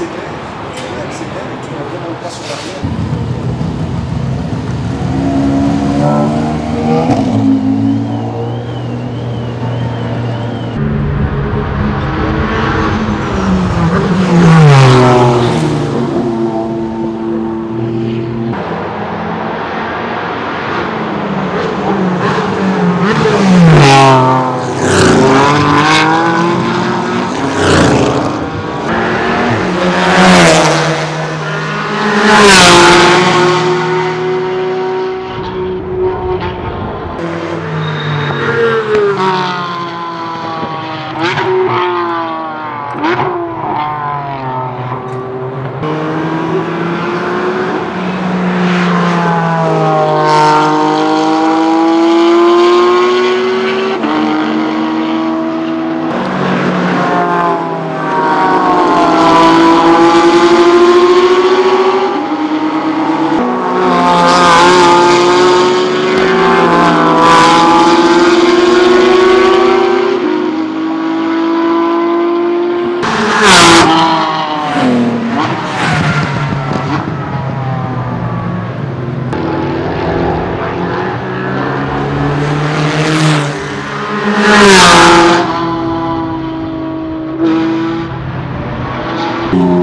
accéder, et accéder, et tout va bien au passe au Wow. Ooh.